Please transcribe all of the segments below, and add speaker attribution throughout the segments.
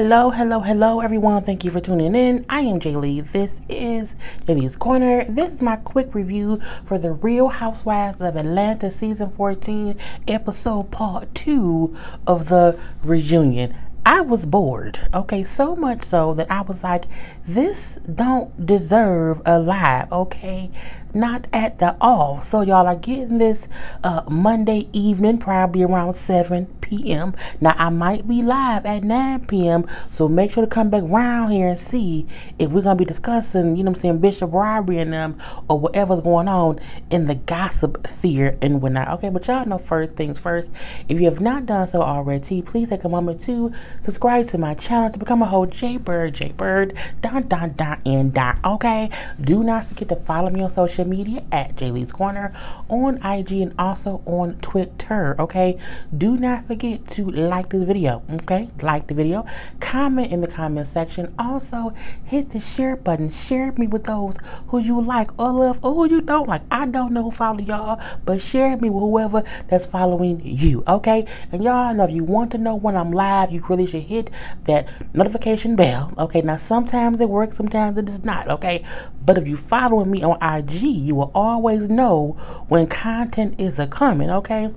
Speaker 1: Hello, hello, hello, everyone. Thank you for tuning in. I am Jay Lee. This is Jaylee's Corner. This is my quick review for the Real Housewives of Atlanta season 14, episode part two of the reunion. I was bored, okay, so much so that I was like, this don't deserve a live, okay? Not at the all. So y'all are getting this uh, Monday evening, probably around 7 p.m. Now I might be live at 9 p.m. So make sure to come back around here and see if we're gonna be discussing, you know what I'm saying, Bishop robbery and them or whatever's going on in the gossip sphere and whatnot. Okay, but y'all know first things first. If you have not done so already, please take a moment to subscribe to my channel to become a whole Jaybird, Jaybird, dot dot dot and dot. Okay, do not forget to follow me on social media at Jaylee's Corner on IG and also on Twitter. Okay, do not forget to like this video. Okay, like the video, comment in the comment section. Also, hit the share button. Share me with those who you like or love or who you don't like. I don't know who follow y'all, but share me with whoever that's following you. Okay, and y'all know if you want to know when I'm live, you really should hit that notification bell. Okay, now sometimes it works, sometimes it does not. Okay, but if you following me on IG, you will always know when content is a coming. Okay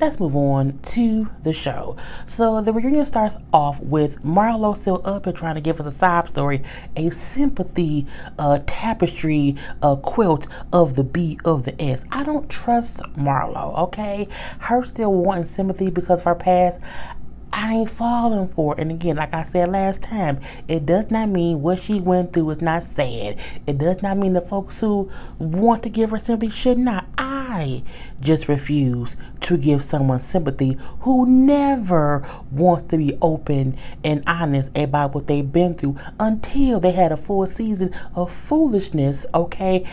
Speaker 1: let's move on to the show. So the reunion starts off with Marlo still up and trying to give us a sob story, a sympathy uh, tapestry uh, quilt of the B of the S. I don't trust Marlo, okay? Her still wanting sympathy because of her past. I ain't falling for it. And again, like I said last time, it does not mean what she went through is not sad. It does not mean the folks who want to give her sympathy should not. I just refuse to give someone sympathy who never wants to be open and honest about what they've been through until they had a full season of foolishness, okay?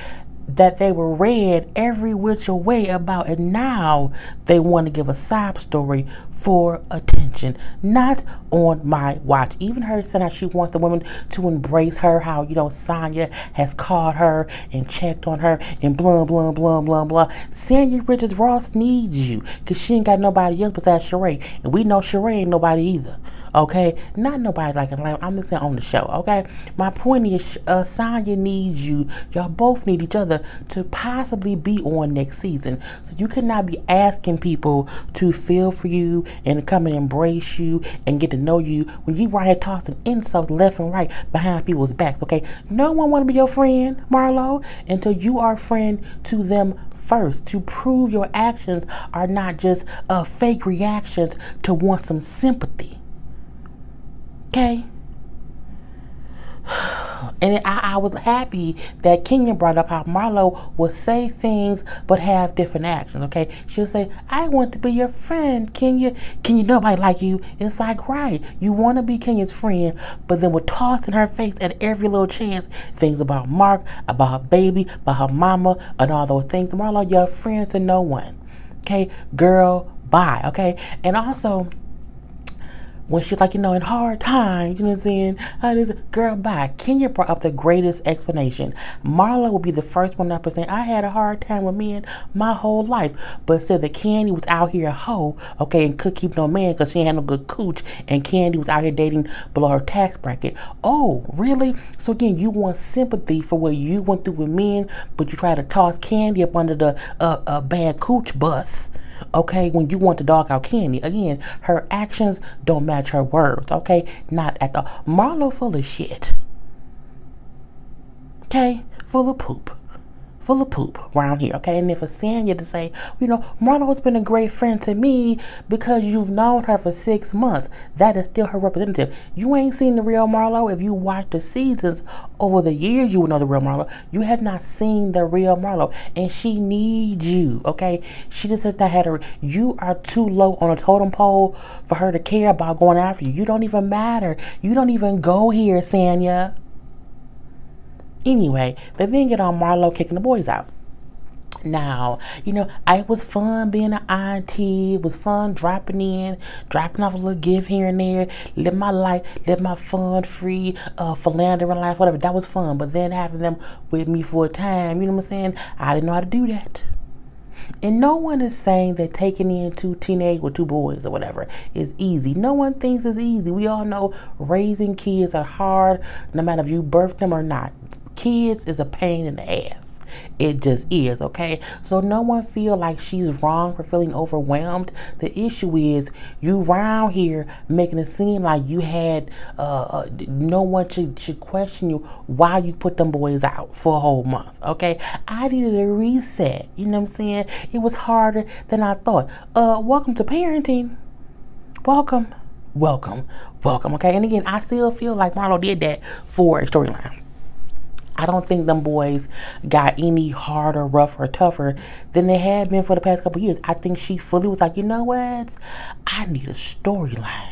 Speaker 1: That they were read every which way about and now they want to give a sob story for attention not on my watch. Even her saying how she wants the women to embrace her how you know Sanya has called her and checked on her and blah blah blah blah blah. Sanya Richards Ross needs you because she ain't got nobody else besides Sheree and we know Sheree ain't nobody either okay? Not nobody like I'm just saying on the show okay? My point is uh, Sanya needs you. Y'all both need each other to possibly be on next season. So you cannot be asking people to feel for you and come and embrace you and get to know you when you right here tossing insults left and right behind people's backs. Okay, no one want to be your friend, Marlo, until you are friend to them first to prove your actions are not just uh, fake reactions to want some sympathy. Okay? And I, I, was happy that Kenya brought up how Marlo would say things but have different actions. Okay, she'll say, "I want to be your friend, Kenya. Kenya, nobody like you." It's like, right, you want to be Kenya's friend, but then we're tossing her face at every little chance things about Mark, about her baby, about her mama, and all those things. Marlo, you're a friend to no one. Okay, girl, bye. Okay, and also when she's like, you know, in hard times, you know what I'm saying? Uh, this girl, bye. Kenya brought up the greatest explanation. Marla will be the first one up and saying, I had a hard time with men my whole life, but said that Kandi was out here a hoe, okay, and could keep no man because she had no good cooch, and Kandi was out here dating below her tax bracket. Oh, really? So again, you want sympathy for what you went through with men, but you try to toss Kandi up under the uh, uh, bad cooch bus okay when you want to dog out Kandi. again her actions don't her words okay? Not at the marlo full of shit. Okay? Full of poop full of poop around here, okay? And if for Sanya to say, you know, Marlo has been a great friend to me because you've known her for six months, that is still her representative. You ain't seen the real Marlo. If you watch the seasons over the years, you will know the real Marlo. You have not seen the real Marlo, and she needs you, okay? She just has not had her. You are too low on a totem pole for her to care about going after you. You don't even matter. You don't even go here, Sanya. Anyway, they then get on Marlo kicking the boys out. Now, you know, it was fun being an IT. It was fun dropping in, dropping off a little gift here and there, live my life, live my fun free, uh, philandering life, whatever. That was fun. But then having them with me for a time, you know what I'm saying? I didn't know how to do that. And no one is saying that taking in two teenage or two boys or whatever is easy. No one thinks it's easy. We all know raising kids are hard, no matter if you birth them or not. Kids is a pain in the ass. It just is, okay? So no one feel like she's wrong for feeling overwhelmed. The issue is you round here making it seem like you had uh, uh, no one should, should question you why you put them boys out for a whole month, okay? I needed a reset. You know what I'm saying? It was harder than I thought. Uh, welcome to parenting. Welcome welcome, welcome. Okay, and again, I still feel like Marlo did that for a storyline. I don't think them boys got any harder, rougher, tougher than they had been for the past couple years. I think she fully was like, you know what? I need a storyline.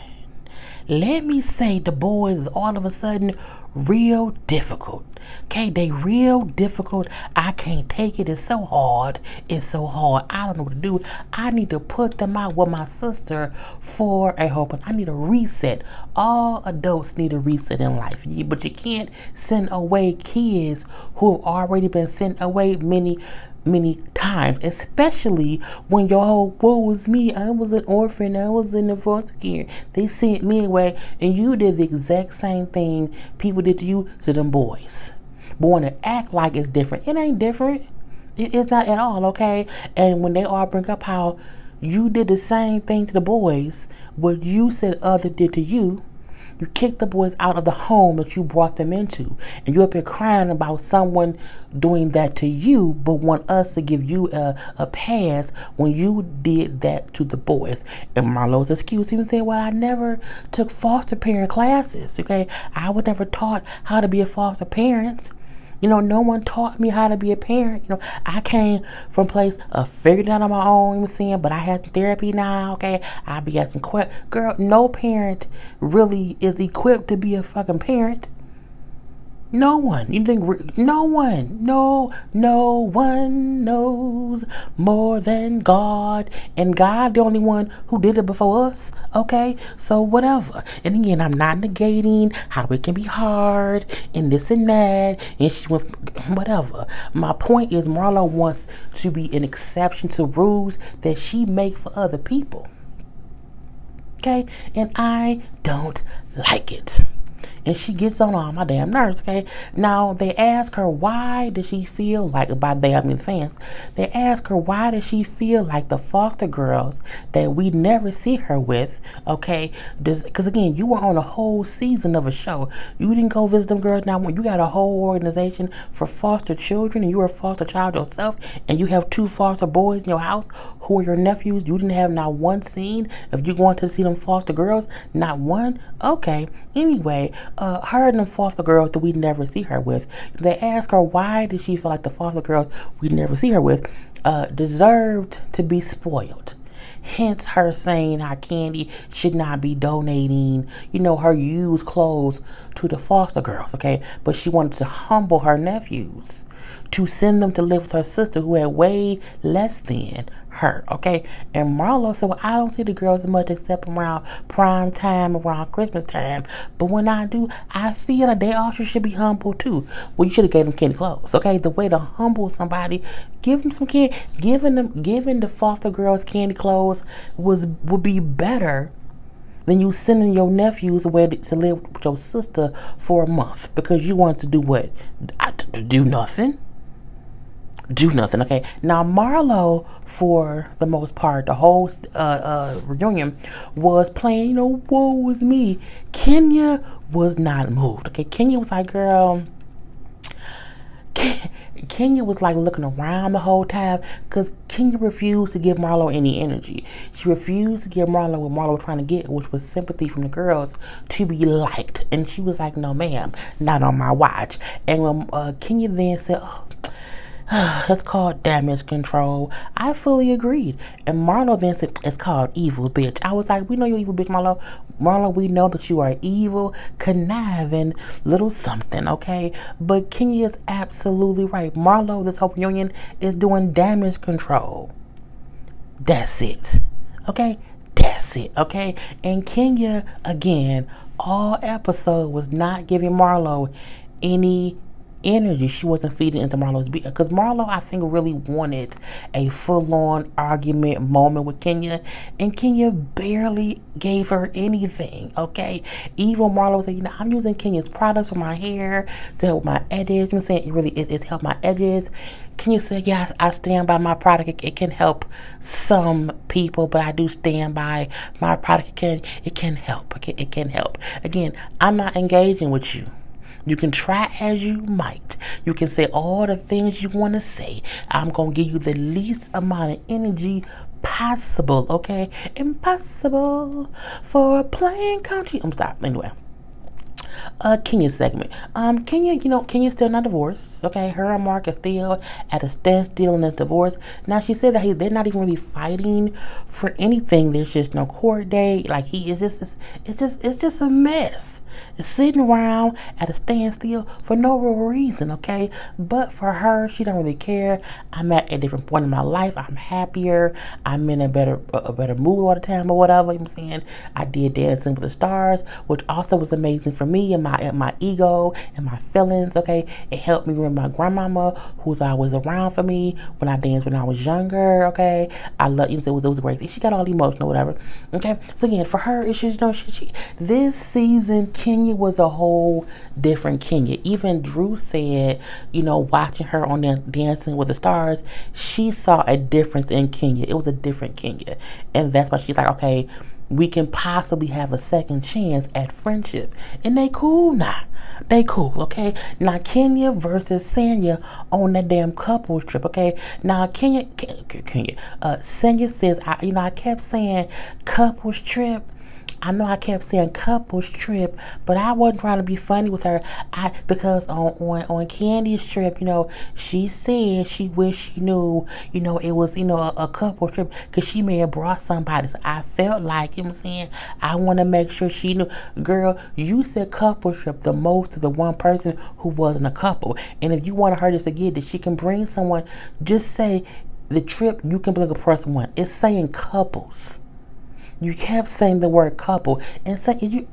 Speaker 1: Let me say the boys all of a sudden real difficult. Okay, they real difficult. I can't take it. It's so hard. It's so hard. I don't know what to do. I need to put them out with my sister for a hope. I need a reset. All adults need a reset in life. But you can't send away kids who have already been sent away many many times, especially when your whole woe was me. I was an orphan. I was in the foster care. They sent me away, and you did the exact same thing people did to you to them boys. Want to act like it's different. It ain't different. It is not at all, okay? And when they all bring up how you did the same thing to the boys, what you said other did to you, you kicked the boys out of the home that you brought them into. And you're up here crying about someone doing that to you, but want us to give you a, a pass when you did that to the boys. And Marlo's excuse even said, Well, I never took foster parent classes. Okay. I was never taught how to be a foster parent. You know, no one taught me how to be a parent. You know, I came from a place of figuring out on my own, you know saying, but I had therapy now, okay? I be asking questions. Girl, no parent really is equipped to be a fucking parent. No one. You think no one, no, no one knows more than God, and God the only one who did it before us. Okay, so whatever. And again, I'm not negating how it can be hard and this and that, and she went whatever. My point is, Marlo wants to be an exception to rules that she make for other people. Okay, and I don't like it and she gets on all my damn nerves, okay? Now, they ask her why does she feel like, by they, I mean fans, they ask her why does she feel like the foster girls that we never see her with, okay? Because again, you were on a whole season of a show. You didn't go visit them girls. Now, when you got a whole organization for foster children and you're a foster child yourself and you have two foster boys in your house who are your nephews, you didn't have not one scene of you going to see them foster girls, not one? Okay. Anyway, uh, her and the foster girls that we never see her with, they ask her why did she feel like the foster girls we never see her with uh, deserved to be spoiled. Hence her saying how Kandi should not be donating, you know, her used clothes to the foster girls, okay? But she wanted to humble her nephews to send them to live with her sister who had way less than her, okay? And Marlo said, Well, I don't see the girls as much except around prime time, around Christmas time. But when I do, I feel like they also should be humble too. Well, you should have gave them candy clothes, okay? The way to humble somebody, give them some candy. Giving them, giving the foster girls candy clothes was would be better than you sending your nephews away to live with your sister for a month because you want to do what? To do nothing do nothing. Okay. Now Marlo, for the most part, the whole uh, uh, reunion was playing. You know, woe was me. Kenya was not moved. Okay. Kenya was like, girl. Kenya was like looking around the whole time because Kenya refused to give Marlo any energy. She refused to give Marlo what Marlo was trying to get, which was sympathy from the girls to be liked. And she was like, no, ma'am, not on my watch. And when uh, Kenya then said, oh, That's called damage control. I fully agreed. And Marlo said, It's called evil, bitch. I was like, We know you're evil, bitch, Marlo. Marlo, we know that you are evil, conniving, little something, okay? But Kenya is absolutely right. Marlo, this Hope Union, is doing damage control. That's it. Okay? That's it. Okay? And Kenya, again, all episode was not giving Marlo any energy she wasn't feeding into Marlo's because Marlo I think really wanted a full-on argument moment with Kenya and Kenya barely gave her anything okay? Even Marlo said you know I'm using Kenya's products for my hair to help my edges I'm saying? It really it, it's helped my edges. Kenya said yes I stand by my product. It, it, can help some people but I do stand by my product. It can it can help okay? It can help. Again I'm not engaging with you you can try as you might. You can say all the things you want to say. I'm going to give you the least amount of energy possible, okay? Impossible for a plain country. I'm stop. Anyway uh, Kenya segment. Um, Kenya, you know, Kenya's still not divorced. Okay, her and Mark are still at a standstill in this divorce. Now she said that he, they're not even really fighting for anything. There's just no court date. Like he is just, it's, it's just, it's just a mess. It's sitting around at a standstill for no real reason. Okay, but for her, she don't really care. I'm at a different point in my life. I'm happier. I'm in a better, a better mood all the time or whatever. You know what I'm saying I did Dancing with the Stars, which also was amazing for me and my my ego and my feelings. Okay, it helped me remember my grandmama who's always around for me when I danced when I was younger. Okay, I love you know it was it was great. She got all the emotional, whatever. Okay, so again for her, it's just you know she, she this season Kenya was a whole different Kenya. Even Drew said, you know, watching her on the Dancing with the Stars, she saw a difference in Kenya. It was a different Kenya, and that's why she's like, okay we can possibly have a second chance at friendship. And they cool now. They cool, okay? Now Kenya versus Sanya on that damn couples trip, okay? Now Kenya, Kenya, uh, Sanya says, I, you know, I kept saying couples trip I know I kept saying couples trip, but I wasn't trying to be funny with her. I because on on on Kandi's trip, you know, she said she wished she knew, you know, it was you know a, a couple trip because she may have brought somebody. So I felt like you know I'm saying. I want to make sure she knew, girl, you said couple trip the most to the one person who wasn't a couple. And if you want to her to get that she can bring someone, just say the trip you can bring a person one. It's saying couples. You kept saying the word couple and saying you.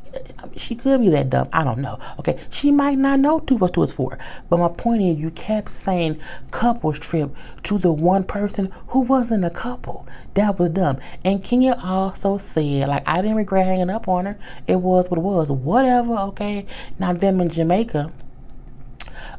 Speaker 1: She could be that dumb. I don't know. Okay, she might not know two plus two is four. But my point is, you kept saying couples trip to the one person who wasn't a couple. That was dumb. And Kenya also said, like, I didn't regret hanging up on her. It was what it was. Whatever. Okay. Now them in Jamaica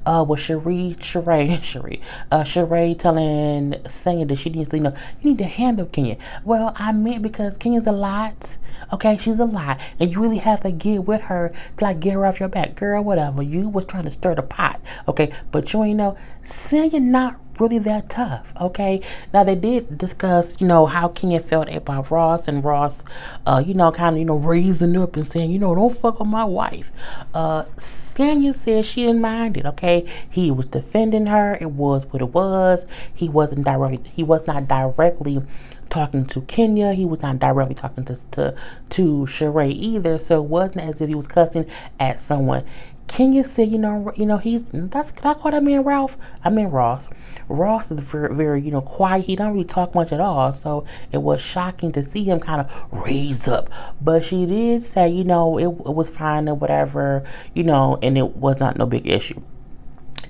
Speaker 1: uh, was Sheree, Sheree, Sheree, uh, Sheree telling, saying that she needs to, you know, you need to handle Kenya. Well, I meant because Kenya's a lot, okay? She's a lot, and you really have to get with her to like get her off your back, girl. Whatever. You was trying to stir the pot, okay? But you ain't know, saying not really that tough, okay? Now, they did discuss, you know, how Kenya felt about Ross and Ross, uh, you know, kind of, you know, raising up and saying, you know, don't fuck with my wife. Uh, Sanya said she didn't mind it, okay? He was defending her. It was what it was. He wasn't directly, he was not directly talking to Kenya. He was not directly talking to to to Sheree either. So it wasn't as if he was cussing at someone. Kenya said, you know, you know, he's that's can I call that man Ralph? I mean Ross. Ross is very, very, you know, quiet. He don't really talk much at all. So it was shocking to see him kind of raise up. But she did say, you know, it, it was fine or whatever, you know, and it was not no big issue.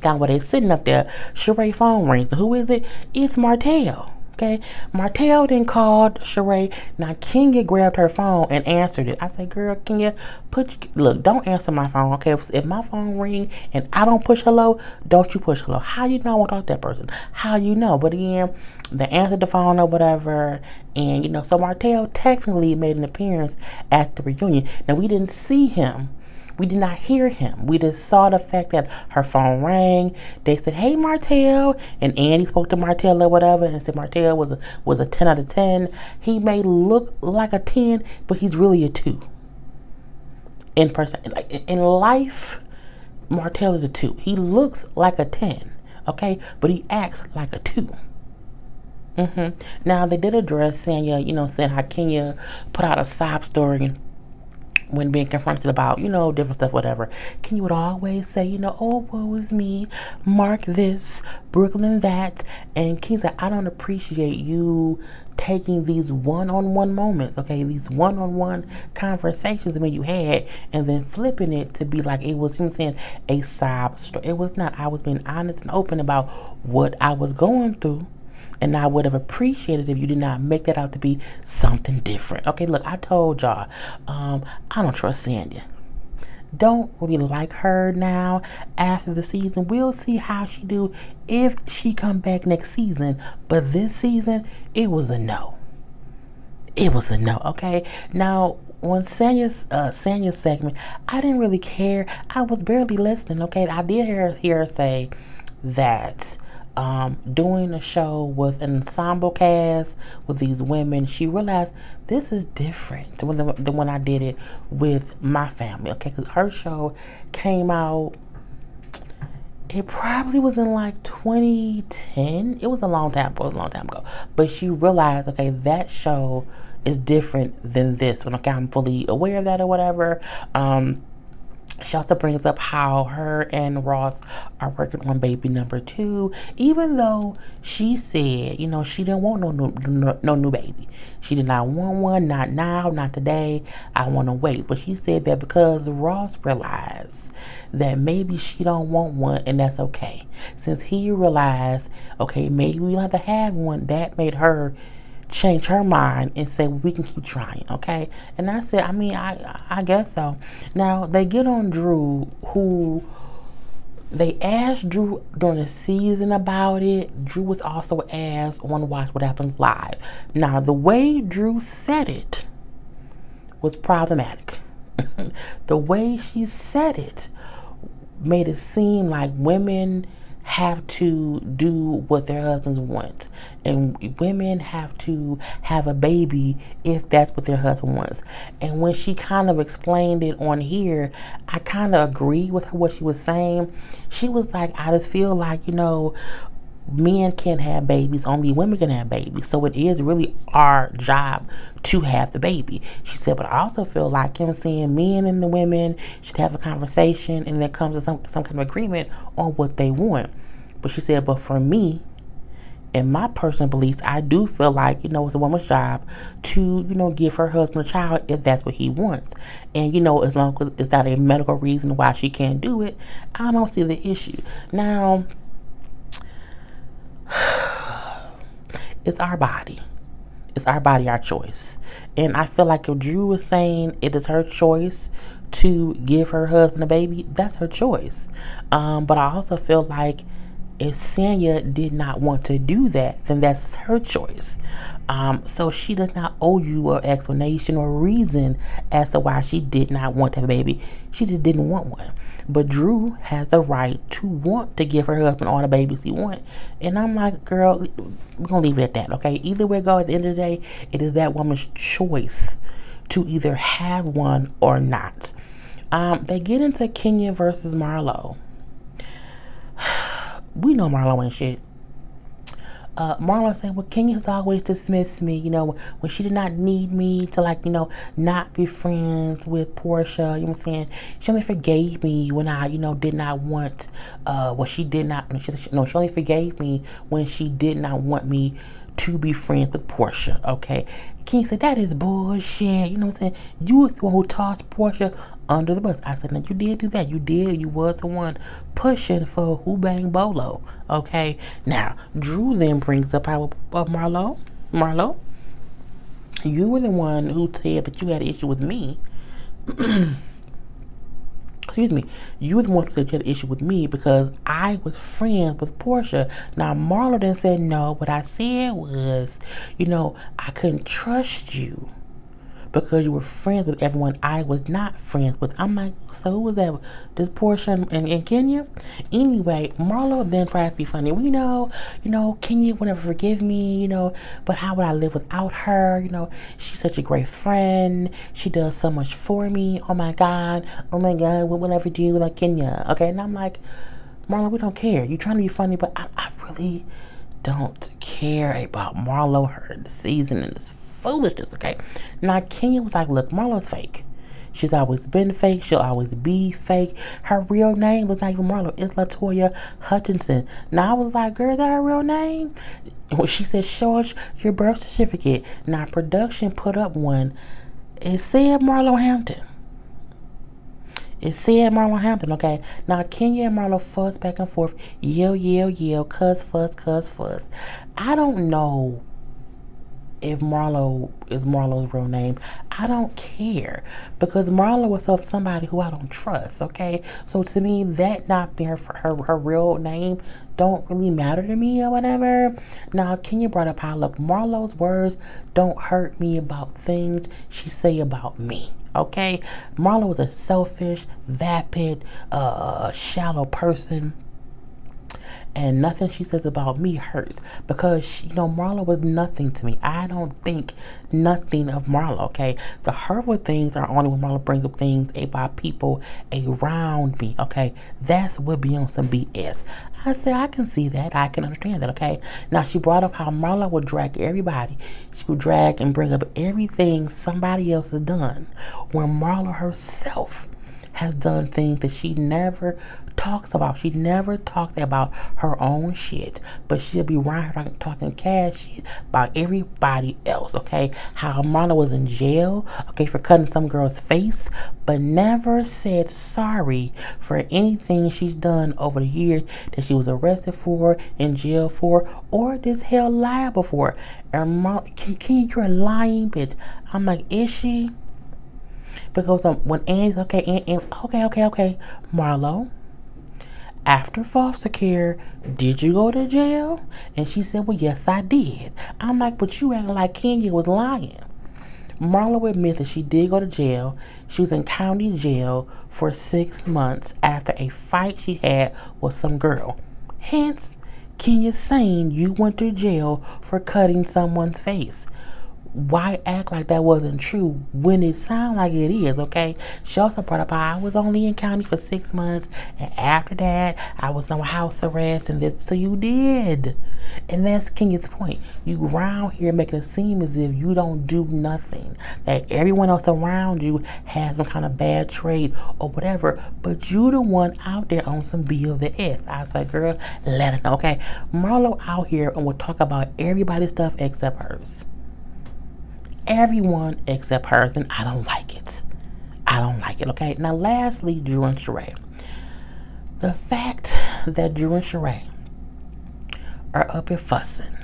Speaker 1: Now while they sitting up there, Sheree phone rings. Who is it? It's Martell okay? Martell then called Sheree. Now Kenya grabbed her phone and answered it. I said, girl, Kenya, put look, don't answer my phone, okay? If, if my phone ring and I don't push hello, don't you push hello. How you know I want to talk to that person? How you know? But again, they answered the phone or whatever, and you know, so Martell technically made an appearance at the reunion. Now we didn't see him we did not hear him. We just saw the fact that her phone rang. They said, "Hey, Martell," and Andy spoke to Martell or whatever, and said Martell was a was a ten out of ten. He may look like a ten, but he's really a two. In person, like in life, Martell is a two. He looks like a ten, okay, but he acts like a 2 mm-hmm. Now they did address Sanya, you know, saying how Kenya put out a sob story when being confronted about, you know, different stuff, whatever, Kenya would always say, you know, oh, woe is me, Mark this, Brooklyn that. And Kenya said, I don't appreciate you taking these one-on-one moments, okay, these one-on-one conversations that you had, and then flipping it to be like it was, you know, saying a sob story. It was not. I was being honest and open about what I was going through. And I would have appreciated if you did not make that out to be something different. Okay, look, I told y'all, um, I don't trust Sanya don't really like her now after the season. We'll see how she do if she come back next season. But this season, it was a no. It was a no. Okay. Now, on Sanya's uh, Sanya's segment, I didn't really care. I was barely listening. Okay, I did hear hear her say that um, doing a show with an ensemble cast with these women, she realized this is different than when, I did it with my family. Okay, because her show came out. It probably was in like 2010. It was a long time. Was a long time ago. But she realized, okay, that show is different than this one. Okay, I'm fully aware of that or whatever. Um, she also brings up how her and Ross are working on baby number two, even though she said, you know, she didn't want no new, no, no new baby. She did not want one, not now, not today. I want to wait. But she said that because Ross realized that maybe she don't want one, and that's okay. Since he realized, okay, maybe we don't have to have one, that made her change her mind and say we can keep trying okay and i said i mean i i guess so now they get on drew who they asked drew during the season about it. Drew was also asked on watch what happens live. Now the way drew said it was problematic. The way she said it made it seem like women have to do what their husbands want. And women have to have a baby if that's what their husband wants. And when she kind of explained it on here, I kind of agree with what she was saying. She was like, I just feel like, you know, men can't have babies, only women can have babies. So it is really our job to have the baby. She said, but I also feel like I'm saying men and the women should have a conversation and there comes to some, some kind of agreement on what they want. But she said, but for me, in my personal beliefs, I do feel like, you know, it's a woman's job to, you know, give her husband a child if that's what he wants. And, you know, as long as it's not a medical reason why she can't do it, I don't see the issue. Now, it's our body. It's our body, our choice. And I feel like if Drew was saying it is her choice to give her husband a baby, that's her choice. Um, but I also feel like if Sanya did not want to do that, then that's her choice. Um, so she does not owe you an explanation or reason as to why she did not want a baby. She just didn't want one. But Drew has the right to want to give her husband all the babies he wants. And I'm like, girl, we're going to leave it at that, okay? Either way go, at the end of the day, it is that woman's choice to either have one or not. Um, they get into Kenya versus Marlo. We know Marlo ain't shit. Uh, Marlo said, well, Kenya has always dismissed me, you know, when she did not need me to, like, you know, not be friends with Porsha, you know what I'm saying? She only forgave me when I, you know, did not want, uh, well, she did not, she, no, she only forgave me when she did not want me to be friends with Porsha, okay? King said, that is bullshit. You know what I'm saying? You was the one who tossed Porsha under the bus. I said, no, you did do that. You did. You was the one pushing for Who Bang Bolo, okay? Now, Drew then brings up how uh, Marlo, Marlo, you were the one who said that you had an issue with me. excuse me, you were the one who said you had an issue with me because I was friends with Porsha. Now, Marlo then said, no, what I said was, you know, I couldn't trust you because you were friends with everyone I was not friends with. I'm like, so who was that? This Porsha in, and Kenya? Anyway, Marlo then tried to be funny. Well, you know, you know, Kenya would never forgive me, you know, but how would I live without her? You know, she's such a great friend. She does so much for me. Oh my God. Oh my God. What will I ever do like Kenya? Okay. And I'm like, Marlo, we don't care. You're trying to be funny, but I, I really don't care about Marlo, her the season, and this foolishness, okay? Now, Kenya was like, look, Marlo's fake. She's always been fake. She'll always be fake. Her real name was not even Marlo. It's Latoya Hutchinson. Now I was like, girl, that her real name? When she said, show us your birth certificate. Now production put up one. It said Marlo Hampton. It said Marlo Hampton, okay? Now, Kenya and Marlo fuss back and forth, yell, yell, yell, cuss, fuss, cuss, fuss. I don't know if Marlo is Marlo's real name. I don't care because Marlo was of somebody who I don't trust. Okay, so to me, that not being her her, her real name don't really matter to me or whatever. Now, Kenya brought up how look Marlo's words don't hurt me about things she say about me. Okay, Marlo was a selfish, vapid, uh, shallow person and nothing she says about me hurts because she, you know Marlo was nothing to me. I don't think nothing of Marlo. Okay, the hurtful things are only when Marlo brings up things about people around me. Okay, that's what be on some BS. I said I can see that. I can understand that. Okay. Now she brought up how Marlo would drag everybody. She would drag and bring up everything somebody else has done, when Marlo herself has done things that she never talks about. She never talks about her own shit, but she'll be around talking cash shit about everybody else, okay? How Marlo was in jail, okay, for cutting some girl's face, but never said sorry for anything she's done over the years that she was arrested for, in jail for, or this hell liable for. And can, you're a lying bitch. I'm like, is she? Because when Annie's okay, Annie, Annie, okay, okay, okay, Marlo, after foster care, did you go to jail? And she said, Well, yes, I did. I'm like, But you acting like Kenya was lying. Marlo admits that she did go to jail. She was in county jail for six months after a fight she had with some girl. Hence, Kenya saying you went to jail for cutting someone's face why act like that wasn't true when it sounds like it is, okay? She also brought up I was only in county for six months, and after that, I was on house arrest, and this. So you did. And that's Kenya's point. You around here making it seem as if you don't do nothing, that everyone else around you has some kind of bad trait or whatever, but you the one out there on some bill the S. I was girl, let it know, okay? Marlo out here and we'll talk about everybody's stuff except hers everyone except hers, and I don't like it. I don't like it, okay? Now, lastly, Drew and Sheree. The fact that Drew and Sheree are up here fussing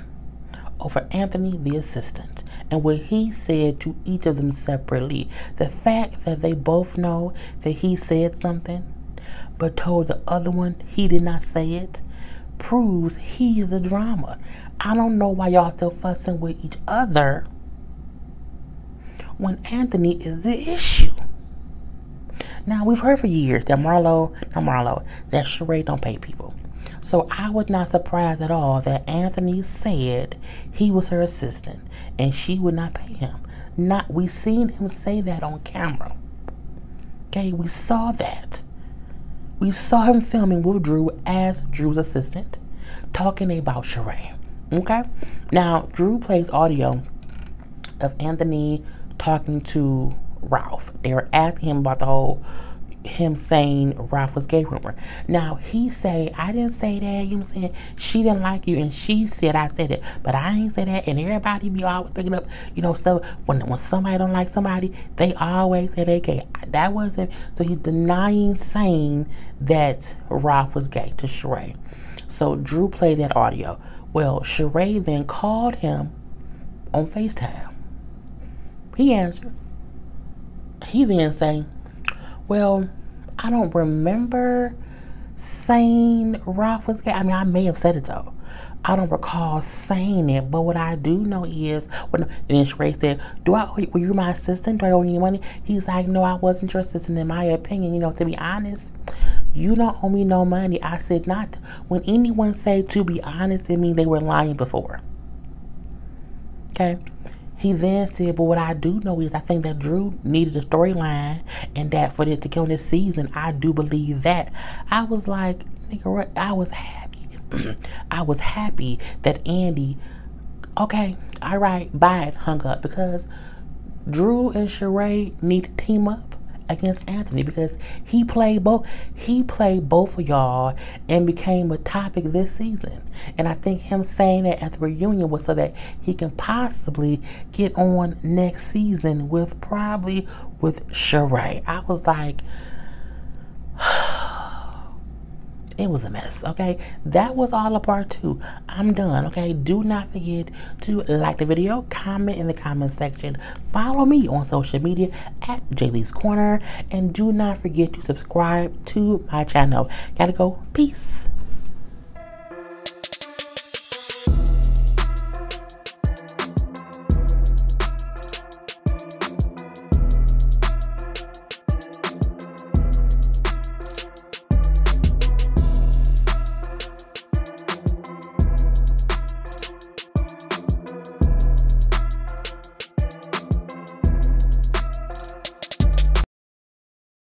Speaker 1: over Anthony, the assistant, and what he said to each of them separately, the fact that they both know that he said something but told the other one he did not say it proves he's the drama. I don't know why y'all still fussing with each other when Anthony is the issue. Now, we've heard for years that Marlo, not Marlo, that Sheree don't pay people. So I was not surprised at all that Anthony said he was her assistant and she would not pay him. Not we seen him say that on camera. Okay, we saw that. We saw him filming with Drew as Drew's assistant, talking about Sheree. Okay? Now, Drew plays audio of Anthony talking to Ralph. They were asking him about the whole him saying Ralph was gay rumor. Now he say I didn't say that. You know what I'm saying? She didn't like you, and she said I said it, but I ain't say that. And everybody be always picking up, you know, stuff when when somebody don't like somebody, they always say they gay. That wasn't. So he's denying saying that Ralph was gay to Sheree. So Drew played that audio. Well, Sheree then called him on FaceTime he answered. He then say, Well, I don't remember saying Ralph was gay. I mean, I may have said it though. I don't recall saying it, but what I do know is when and then Sheree said, "Do I? Were you my assistant? Do I owe you money?" He's like, "No, I wasn't your assistant. In my opinion, you know, to be honest, you don't owe me no money." I said, "Not when anyone say to be honest, it means they were lying before." Okay. He then said, But what I do know is I think that Drew needed a storyline and that for it to come this season, I do believe that. I was like, nigga, what? I was happy. I was happy that Andy, okay, all right, bye it, hung up because Drew and Sheree need to team up against Anthony because he played both he played both of y'all and became a topic this season. And I think him saying that at the reunion was so that he can possibly get on next season with probably with Sheree. I was like it was a mess, okay? That was all a part two. I'm done, okay? Do not forget to like the video, comment in the comment section, follow me on social media at Jaylee's Corner, and do not forget to subscribe to my channel. Gotta go. Peace.